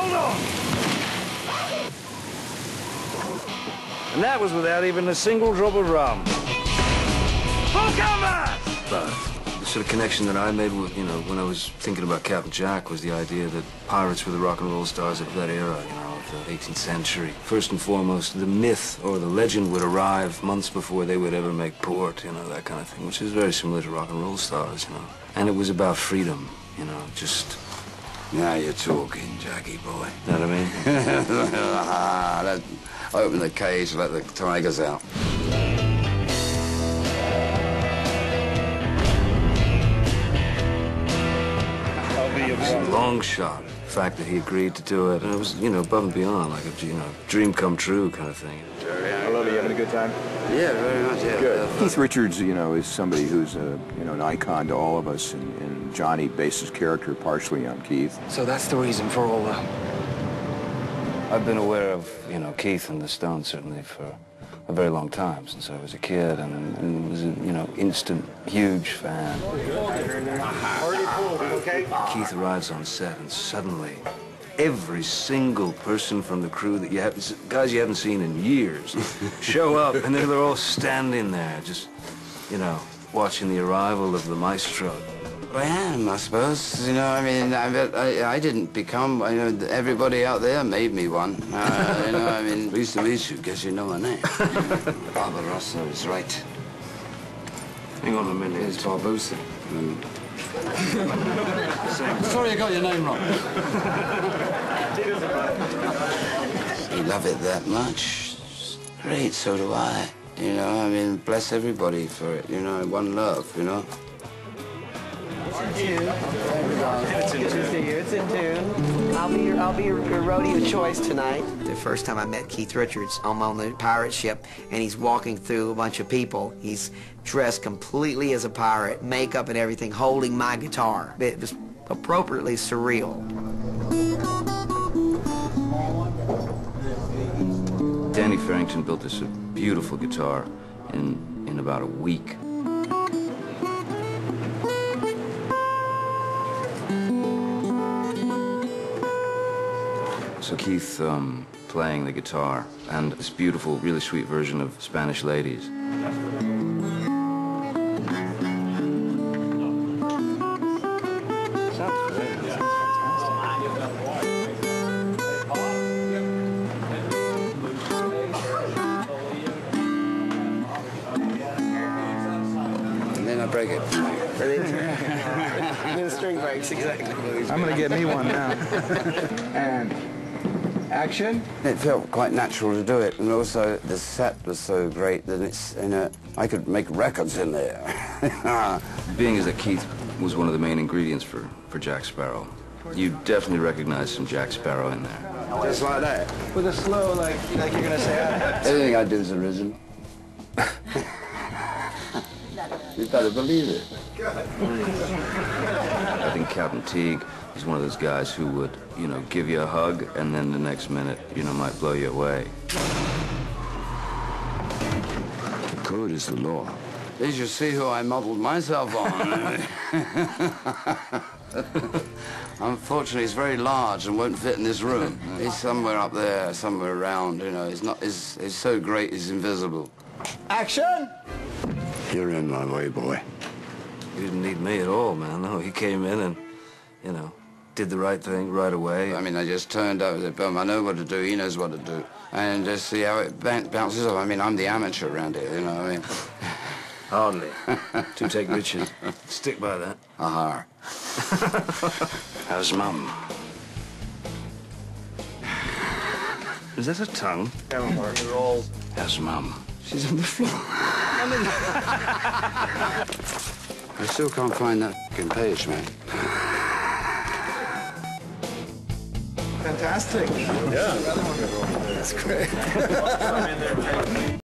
Hold on! And that was without even a single drop of rum. Full! But the sort of connection that I made with, you know, when I was thinking about Captain Jack was the idea that pirates were the rock and roll stars of that era, you know, of the 18th century. First and foremost, the myth or the legend would arrive months before they would ever make port, you know, that kind of thing, which is very similar to rock and roll stars, you know. And it was about freedom, you know, just, Now you're talking, Jackie boy. you know what I mean? Ah, let- Open the cage, let the tigers out. It was a long shot. The fact that he agreed to do it, and it was, you know, above and beyond, like a, you know, dream come true kind of thing. Hello, you having a good time? Yeah, very much, yeah. Good. Keith Richards, you know, is somebody who's a, you know, an icon to all of us, and, and Johnny based his character partially on Keith. So that's the reason for all the... I've been aware of, you know, Keith and the Stones certainly for a very long time, since I was a kid, and, and was a, you know, instant, huge fan. Keith arrives on set, and suddenly, every single person from the crew that you haven't, guys you haven't seen in years, show up, and they're, they're all standing there, just, you know, watching the arrival of the maestro. I am, I suppose. You know, I mean, I, I, I didn't become, I know, everybody out there made me one. Uh, you know, I mean, pleased to meet you, guess you know my name. Barbarossa is right. Hang on a minute. It's Barbossa. Um, Sorry I got your name wrong. you love it that much. Great, so do I. You know, I mean, bless everybody for it. You know, one love, you know. It's in tune. It's in tune. I'll be your, I'll be your, your rodeo choice tonight. The first time I met Keith Richards, I'm on the pirate ship, and he's walking through a bunch of people. He's dressed completely as a pirate, makeup and everything, holding my guitar. It was appropriately surreal. Danny Ferrington built this beautiful guitar in, in about a week. So Keith um, playing the guitar and this beautiful, really sweet version of Spanish Ladies. And then I break it. the string breaks, exactly. I'm gonna get me one now. and action. It felt quite natural to do it, and also the set was so great that it's, you know, I could make records in there. Being as that Keith was one of the main ingredients for, for Jack Sparrow, you definitely recognize some Jack Sparrow in there. Just like that. With a slow, like, like you're gonna say. Ah. Everything I do is original. you better believe it. I think Captain Teague is one of those guys who would, you know, give you a hug and then the next minute, you know, might blow you away. The Code is the law. Did you see who I modeled myself on? Unfortunately, he's very large and won't fit in this room. He's somewhere up there, somewhere around, you know. He's not, he's, he's so great, he's invisible. Action. You're in my way, boy. He didn't need me at all, man. No, he came in and, you know, did the right thing right away. I mean, I just turned up with boom. I know what to do. He knows what to do. And just see how it bounces off. I mean, I'm the amateur around here, you know what I mean? Hardly. to take Richard. Stick by that. Aha. How's Mum? Is that a tongue? How's Mum? She's on the floor. I still can't find that fucking page, man. Fantastic. Yeah. That's great.